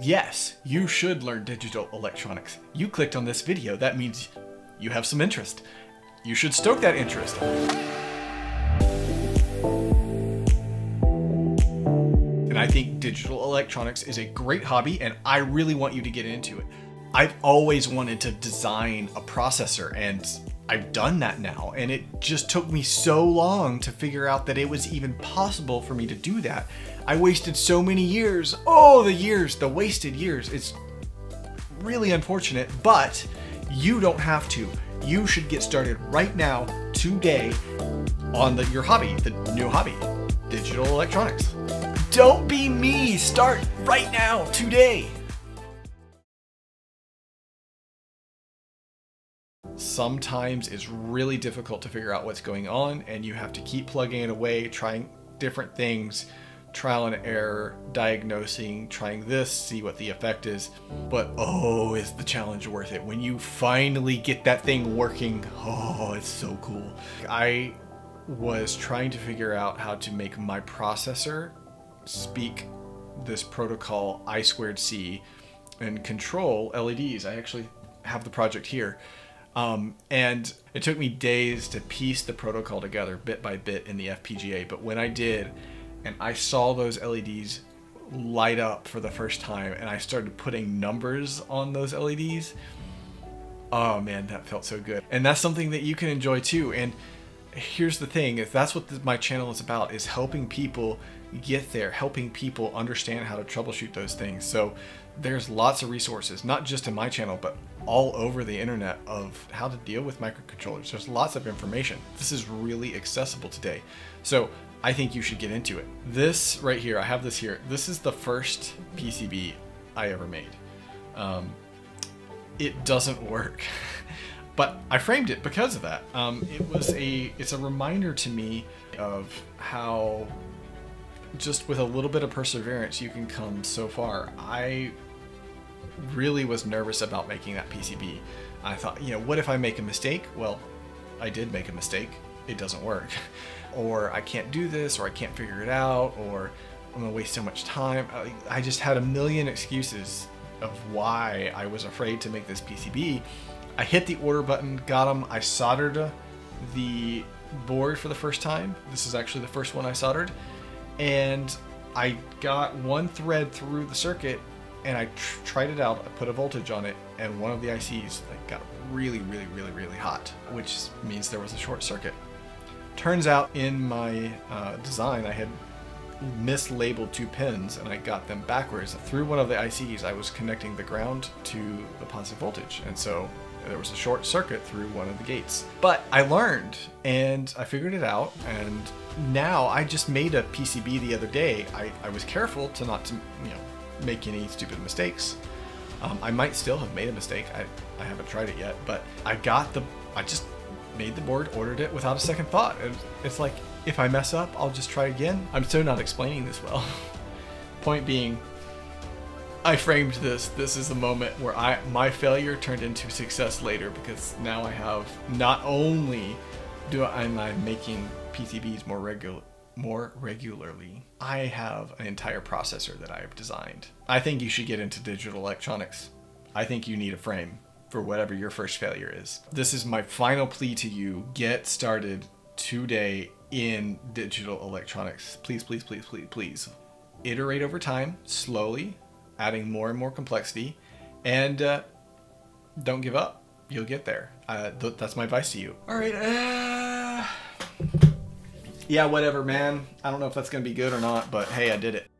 Yes, you should learn digital electronics. You clicked on this video, that means you have some interest. You should stoke that interest. And I think digital electronics is a great hobby and I really want you to get into it. I've always wanted to design a processor and I've done that now and it just took me so long to figure out that it was even possible for me to do that. I wasted so many years. Oh, the years, the wasted years. It's really unfortunate, but you don't have to. You should get started right now, today, on the, your hobby, the new hobby, digital electronics. Don't be me. Start right now, today. Sometimes it's really difficult to figure out what's going on and you have to keep plugging it away, trying different things, trial and error, diagnosing, trying this, see what the effect is. But oh, is the challenge worth it? When you finally get that thing working, oh, it's so cool. I was trying to figure out how to make my processor speak this protocol I squared C and control LEDs. I actually have the project here. Um, and it took me days to piece the protocol together bit by bit in the FPGA. But when I did, and I saw those LEDs light up for the first time, and I started putting numbers on those LEDs, oh man, that felt so good. And that's something that you can enjoy too. And here's the thing: is that's what my channel is about: is helping people get there, helping people understand how to troubleshoot those things. So there's lots of resources, not just in my channel, but all over the internet of how to deal with microcontrollers. There's lots of information. This is really accessible today. So I think you should get into it. This right here, I have this here. This is the first PCB I ever made. Um, it doesn't work. But I framed it because of that. Um, it was a, it's a reminder to me of how just with a little bit of perseverance you can come so far. I really was nervous about making that PCB. I thought, you know, what if I make a mistake? Well, I did make a mistake. It doesn't work. or I can't do this, or I can't figure it out, or I'm gonna waste so much time. I just had a million excuses of why I was afraid to make this PCB. I hit the order button, got them, I soldered the board for the first time. This is actually the first one I soldered. And I got one thread through the circuit and I tr tried it out. I put a voltage on it, and one of the ICs like, got really, really, really, really hot, which means there was a short circuit. Turns out in my uh, design, I had mislabeled two pins and I got them backwards. Through one of the ICs, I was connecting the ground to the positive voltage, and so there was a short circuit through one of the gates. But I learned and I figured it out, and now I just made a PCB the other day. I, I was careful to not to, you know, make any stupid mistakes. Um, I might still have made a mistake. I, I haven't tried it yet, but I got the, I just made the board, ordered it without a second thought. And it's like, if I mess up, I'll just try again. I'm so not explaining this well. Point being, I framed this. This is the moment where I my failure turned into success later because now I have not only do I am I making PCBs more regular more regularly. I have an entire processor that I have designed. I think you should get into digital electronics. I think you need a frame for whatever your first failure is. This is my final plea to you. Get started today in digital electronics. Please, please, please, please, please. Iterate over time, slowly, adding more and more complexity, and uh, don't give up. You'll get there. Uh, th that's my advice to you. All right. Uh yeah, whatever, man. I don't know if that's going to be good or not, but hey, I did it.